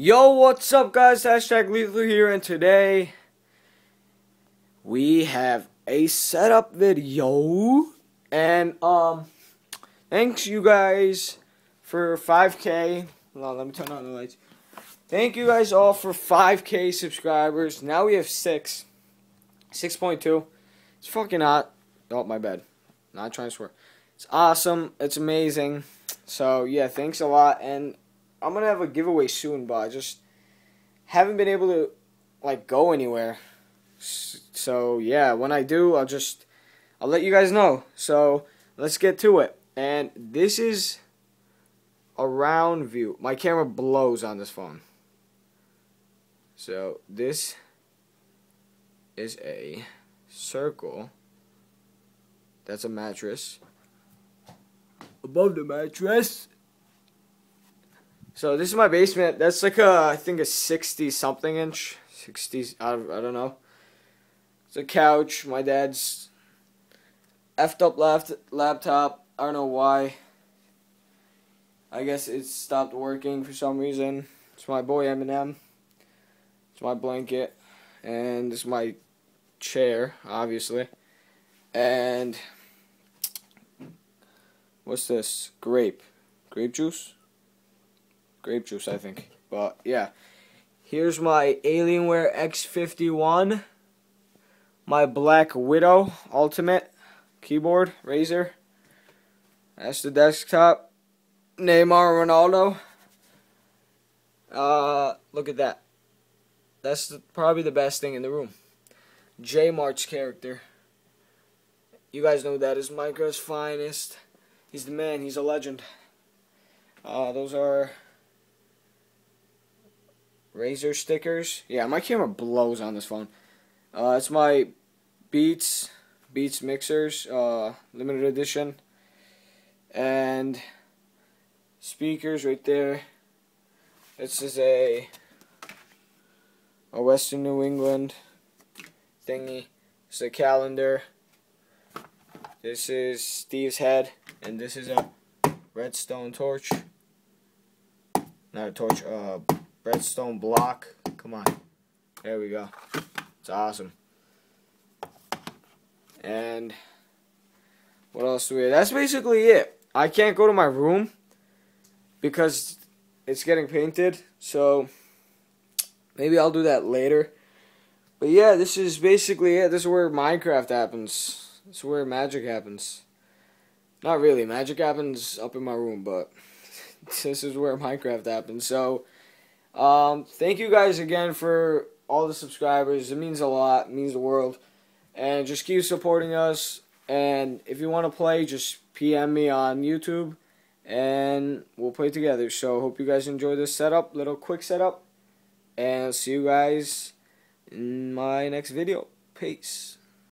Yo, what's up, guys? Hashtag Lethal here, and today we have a setup video. And, um, thanks you guys for 5k. Hold on, let me turn on the lights. Thank you guys all for 5k subscribers. Now we have 6. 6.2. It's fucking hot. Oh, my bad. Not trying to swear. It's awesome. It's amazing. So, yeah, thanks a lot. And I'm to have a giveaway soon, but I just haven't been able to, like, go anywhere. So, yeah, when I do, I'll just, I'll let you guys know. So, let's get to it. And this is a round view. My camera blows on this phone. So, this is a circle. That's a mattress above the mattress. So this is my basement. That's like a, I think a 60 something inch. 60, I, I don't know. It's a couch. My dad's effed up left laptop. I don't know why. I guess it stopped working for some reason. It's my boy Eminem. It's my blanket. And is my chair, obviously. And what's this? Grape. Grape juice? Grape juice, I think. But yeah. Here's my Alienware X51. My Black Widow Ultimate keyboard, Razer. That's the desktop. Neymar Ronaldo. Uh, look at that. That's the, probably the best thing in the room. J March character. You guys know that is Minecraft's finest. He's the man. He's a legend. Uh, those are Razer stickers. Yeah, my camera blows on this phone. Uh, it's my Beats Beats mixers, uh, limited edition, and speakers right there. This is a a Western New England thingy. It's a calendar. This is Steve's head, and this is a redstone torch. Not a torch, uh, redstone block. Come on. There we go. It's awesome. And what else do we have? That's basically it. I can't go to my room because it's getting painted. So maybe I'll do that later. But yeah, this is basically it. This is where Minecraft happens. This is where magic happens. Not really. Magic happens up in my room, but this is where Minecraft happens. So, um, thank you guys again for all the subscribers. It means a lot. It means the world. And just keep supporting us. And if you want to play, just PM me on YouTube. And we'll play together. So, hope you guys enjoy this setup. Little quick setup. And see you guys in my next video. Peace.